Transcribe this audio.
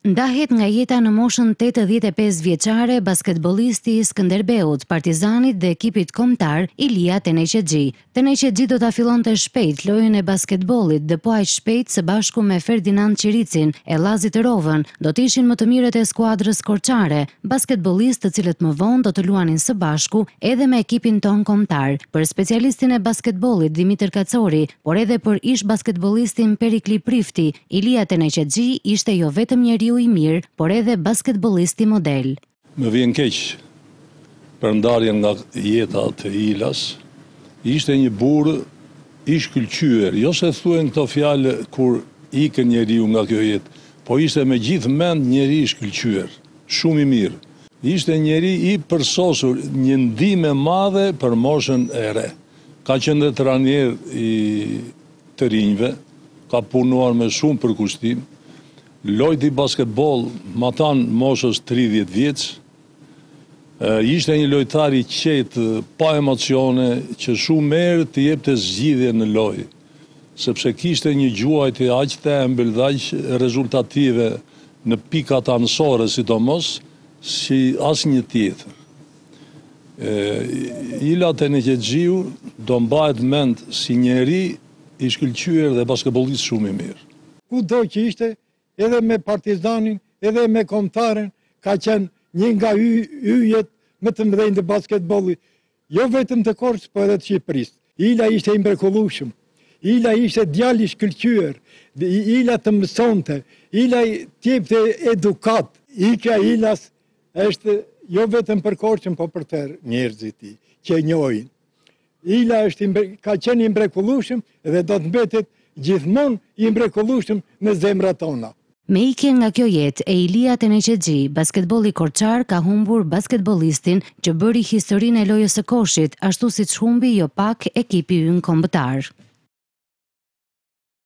Ndahet nga jeta në moshën 85 vjeçare basketbollisti i Skënderbeut, Partizanit dhe ekipit kombëtar, Ilia Teneqexhi. Teneqexhi do ta fillonte shpejt lojën e basketbollit dhe po aq shpejt së bashku me Ferdinand Qiricin e Llazi Trovën, do të ishin më të mirët e skuadrës korçare, basketbollistë të cilët më vonë do të luanin së bashku edhe me ekipin tonë kombëtar. Për specialistin e basketbollit Dimitër Kacori, por edhe për ish-basketbollistin Perikli Prifti, Ilia Teneqexhi ishte jo vetëm njeriu i mirë, por edhe basketbollisti model. Më vjen keq për ndarjen nga jeta të Ilas. Ishte një burrë i shkëlqyer. Jo se thuhen këto fjalë kur ikën njeriu nga kjo jetë, po ishte me gjithë mend njeri i shkëlqyer, shumë i mirë. Ishte njeri i përsosur, një ndihmë e madhe për moshën e re. Ka qenë dhe tranier i. të rinjve, ka punuar me shumë përkushtim, lojti basketboll matanë moshës tridhjetë vjeç, ishte një lojtar i qetë, pa emocione, që shumë herë të jepte zgjidhje në lojë, sepse kishte një gjuajtje aq të ëmbël dhe aq rezultative në pikat anësore sidomos, si asnjë tjetër. Ila Teneqexhiu do mbahet mend si njeri i shkëlqyer dhe basketbollist shumë i mirë. Kudo që ishte, edhe me Partizanin, edhe me Kombëtaren, ka qenë një nga yjet më të mëdhenj të basketbollit, jo vetëm të Korçës, por edhe të Shqipërisë. Ila ishte i mbrekullueshëm. Ila ishte djalë i shkëlqyer. Ila të mësonte. Ila të jepte edukatë. Ikja e Ilas Është jo vetëm për Korçën, po për tërë njerëzit e tij që e njohin. Ila është imbre, ka qenë i mbrekullueshëm dhe do të mbetet gjithmonë i mbrekullueshëm në zemrat tona. Me ikjen nga kjo jetë e Ilia Teneqexhit, basketbolli korçar ka humbur basketbollistin që bëri historinë e lojës së koshit, ashtu siç humbi jo pak ekipi ynë kombëtar.